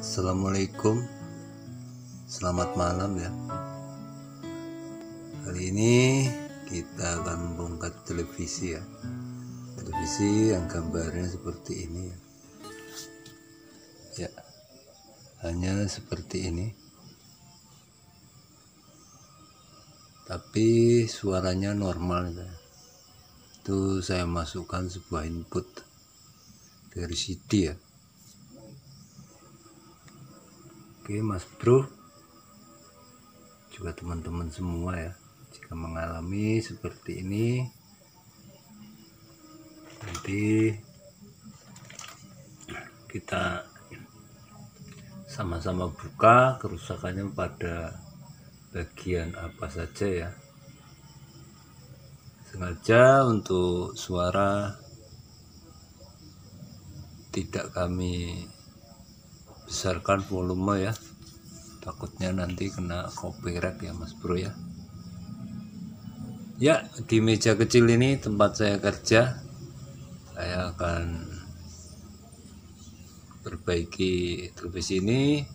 Assalamualaikum. Selamat malam ya. Hari ini kita akan membongkar televisi ya. Televisi yang gambarnya seperti ini ya. Ya Hanya seperti ini. Tapi suaranya normal ya. Itu saya masukkan sebuah input dari CD ya Oke mas bro. Juga teman-teman semua ya jika mengalami seperti ini nanti kita sama-sama buka kerusakannya pada bagian apa saja ya. Sengaja untuk suara tidak kami besarkan volume ya. Takutnya nanti kena copyright ya mas bro ya. Ya di meja kecil ini tempat saya kerja saya akan perbaiki televisi ini.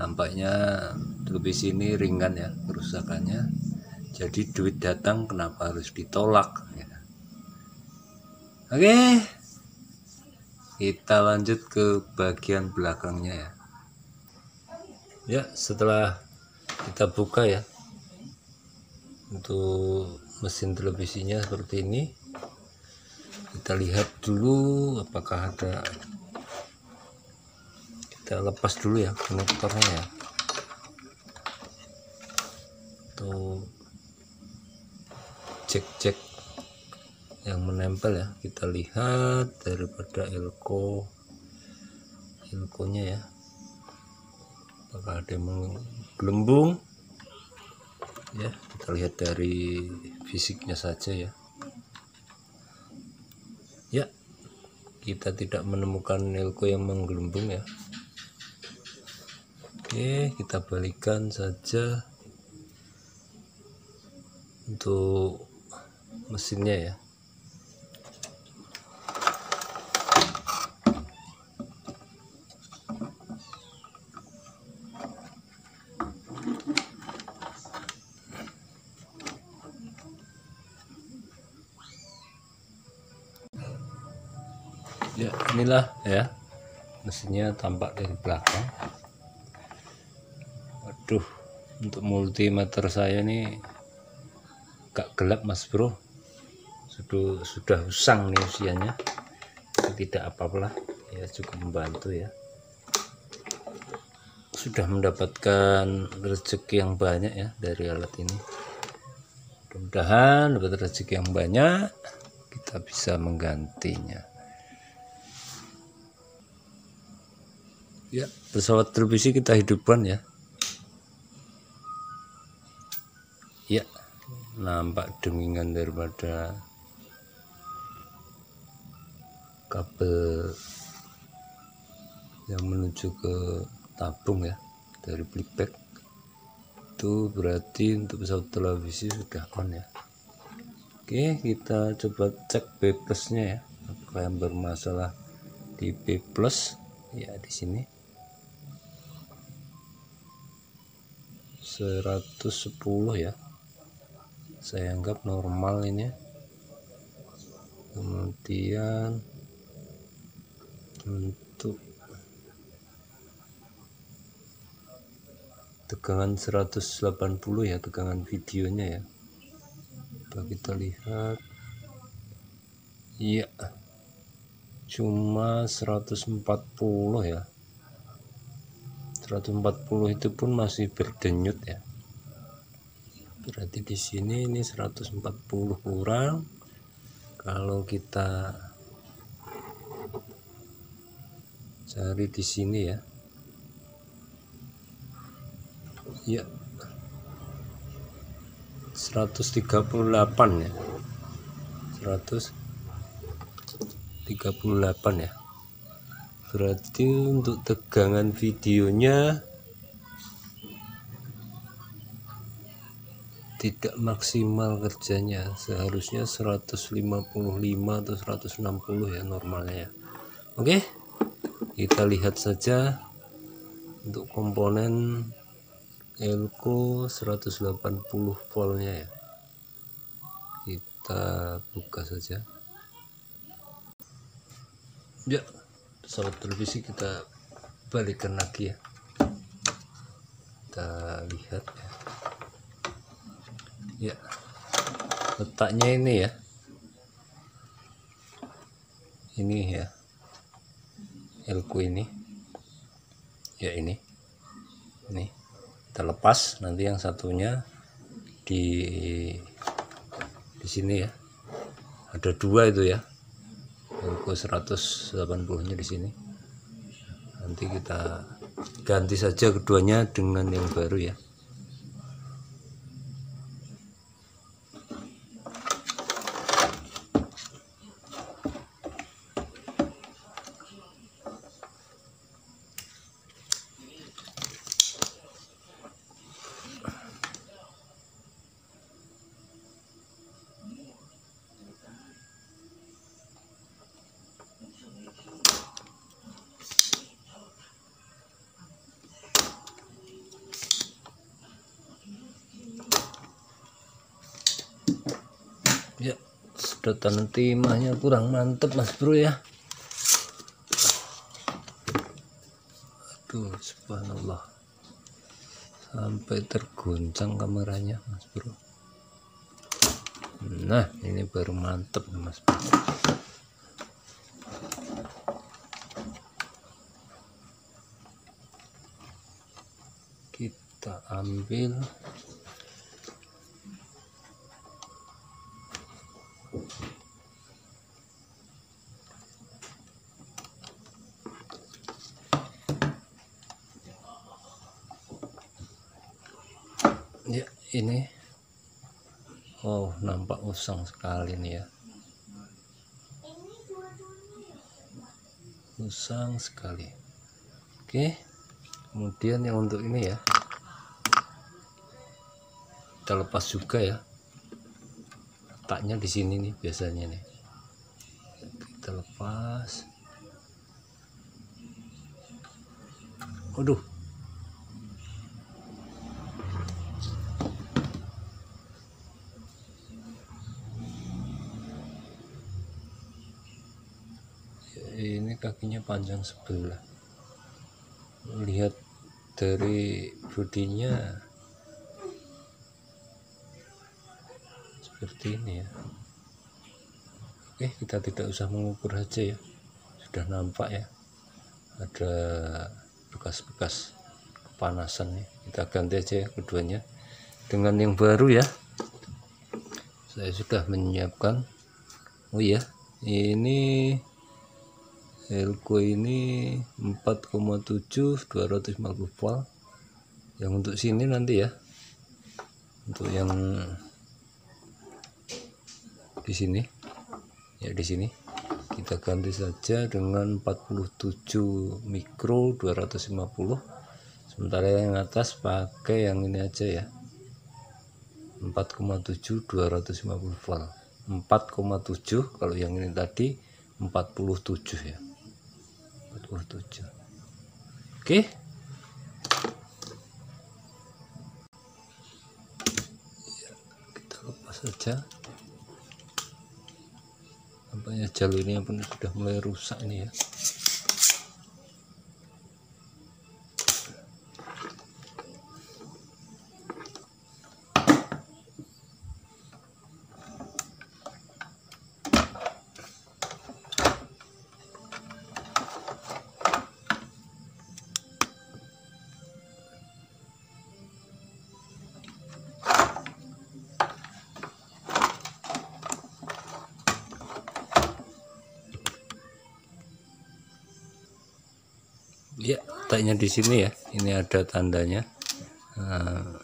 Nampaknya televisi ini ringan ya kerusakannya. Jadi duit datang kenapa harus ditolak ya. oke kita lanjut ke bagian belakangnya ya ya setelah kita buka ya untuk mesin televisinya seperti ini kita lihat dulu apakah ada kita lepas dulu ya konektornya ya. Untuk cek-cek yang menempel ya kita lihat daripada elko elkonya ya apakah ada yang menggelembung ya kita lihat dari fisiknya saja ya. Ya kita tidak menemukan elko yang menggelembung ya. Oke kita balikan saja untuk mesinnya ya inilah ya. Mesinnya tampak dari belakang. Waduh untuk multimeter saya ini agak gelap mas bro. Sudah sudah usang nih usianya. Tidak apa-apa ya cukup membantu ya. Sudah mendapatkan rezeki yang banyak ya dari alat ini. Mudah-mudahan dapat rezeki yang banyak kita bisa menggantinya ya. Pesawat televisi kita hidupkan ya. Ya nampak dengingan daripada kabel yang menuju ke tabung ya dari playback itu berarti untuk pesawat televisi sudah on ya. Oke kita coba cek B plusnya ya. Apakah yang bermasalah di B plus? Ya di sini 110 ya. Saya anggap normal ini. Kemudian untuk tegangan 180 ya tegangan videonya ya. Coba kita lihat. Iya cuma 140 ya 140 itu pun masih berdenyut ya. Berarti di sini ini 140 kurang. Kalau kita cari di sini ya. Ya. 138 ya. 138 ya berarti untuk tegangan videonya tidak maksimal kerjanya. Seharusnya 155 atau 160 ya normalnya ya. Oke kita lihat saja untuk komponen elko 180 voltnya ya. Kita buka saja. Ya pesawat televisi kita balikan lagi ya. Kita lihat ya. Ya letaknya ini ya. Ini ya. Elko ini. Ya ini. Ini. Kita lepas nanti yang satunya di di sini ya. Ada dua itu ya elko 180 nya di sini. Nanti kita ganti saja keduanya dengan yang baru ya ya sedotan timahnya kurang mantep mas bro ya. Aduh subhanallah. Sampai terguncang kameranya mas bro. Nah ini baru mantep mas bro. Kita ambil ini. Oh nampak usang sekali nih ya. Usang sekali. Oke kemudian yang untuk ini ya. Kita lepas juga ya. Letaknya di sini nih biasanya nih. Kita lepas. Waduh ini kakinya panjang sebelah. Lihat dari bodinya seperti ini ya. Oke kita tidak usah mengukur aja ya. Sudah nampak ya. Ada bekas-bekas kepanasan nih kita ganti aja ya keduanya. Dengan yang baru ya. Saya sudah menyiapkan. Oh ya ini Elko ini 4,7 250 volt. Yang untuk sini nanti ya. Untuk yang di sini. Ya di sini. Kita ganti saja dengan 47 mikro 250 sementara yang atas pakai yang ini aja ya. 4,7 250 volt. 4,7 kalau yang ini tadi 47 ya 47 oke. Ya, kita lepas saja. Nampaknya jalur ini pun sudah mulai rusak ini ya letaknya di sini ya. Ini ada tandanya. Nah,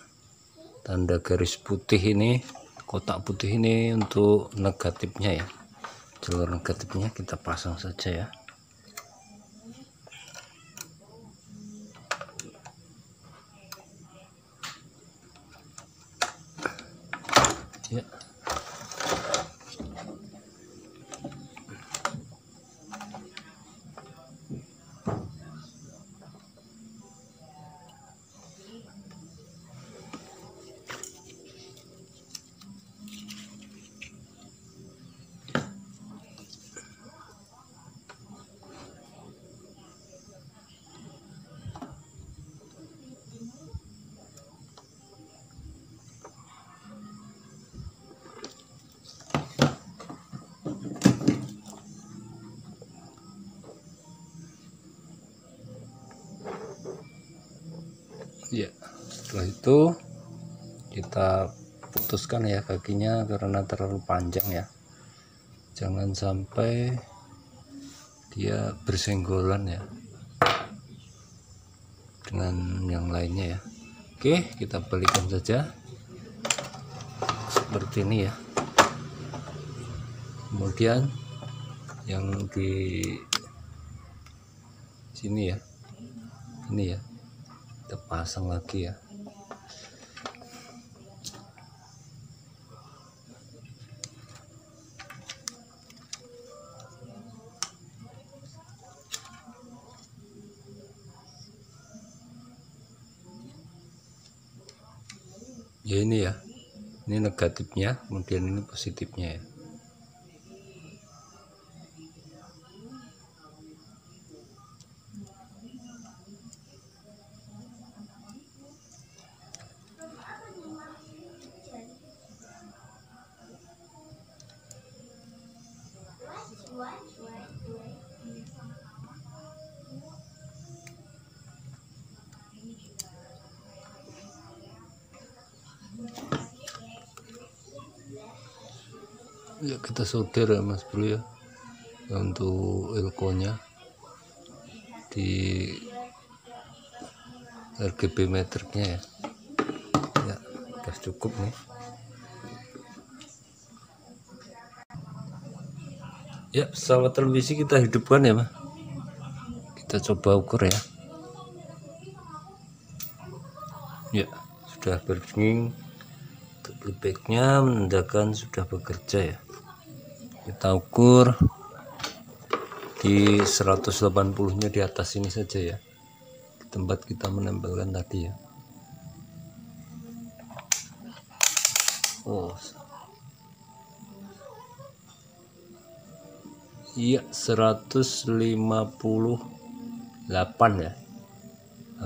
tanda garis putih ini kotak putih ini untuk negatifnya ya. Jalur negatifnya kita pasang saja ya ya ya setelah itu kita putuskan ya kakinya karena terlalu panjang ya. Jangan sampai dia bersenggolan ya dengan yang lainnya ya. Oke kita balikan saja. Seperti ini ya. Kemudian yang di sini ya. Ini ya kita pasang lagi ya. Ya ini ya ini negatifnya kemudian ini positifnya ya ya kita solder ya mas bro ya, untuk elkonya di RGB meternya ya. Ya udah cukup nih. Ya pesawat televisi kita hidupkan ya mah kita coba ukur ya. Ya sudah untuk playbacknya menandakan sudah bekerja ya kita ukur di 180 nya di atas ini saja ya. Tempat kita menempelkan tadi ya. Oh. Iya 158 ya.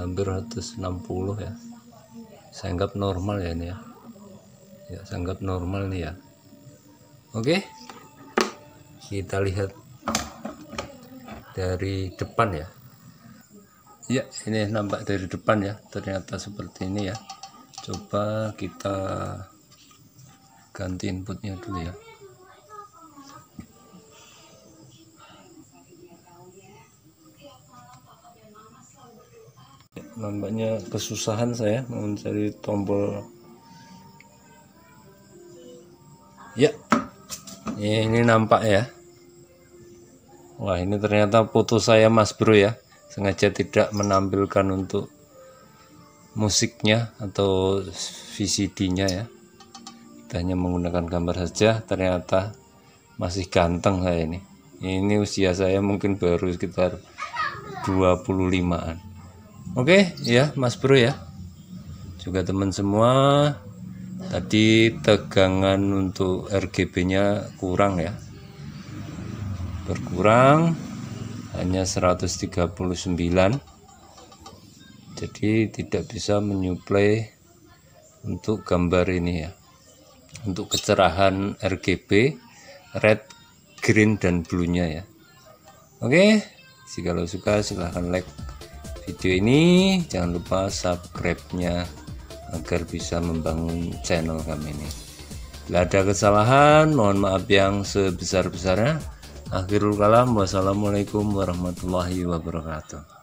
Hampir 160 ya. Saya anggap normal ya ini ya. Ya saya anggap normal nih ya. Oke kita lihat dari depan ya. Ya ini nampak dari depan ya. Ternyata seperti ini ya. Coba kita ganti inputnya dulu ya. Nampaknya kesusahan saya mencari tombol. Ya ini nampak ya Wah ini ternyata foto saya mas bro ya. Sengaja tidak menampilkan untuk musiknya atau VCD nya ya. Kita hanya menggunakan gambar saja. Ternyata masih ganteng saya ini. Ini usia saya mungkin baru sekitar 25an oke ya mas bro ya. Juga teman semua tadi tegangan untuk RGB nya kurang ya berkurang hanya 139 jadi tidak bisa menyuplai untuk gambar ini ya. Untuk kecerahan RGB red green dan blue nya ya. Oke jika lo suka silahkan like video ini. Jangan lupa subscribe nya agar bisa membangun channel kami ini. Bila ada kesalahan mohon maaf yang sebesar-besarnya Akhirul kalam wassalamualaikum warahmatullahi wabarakatuh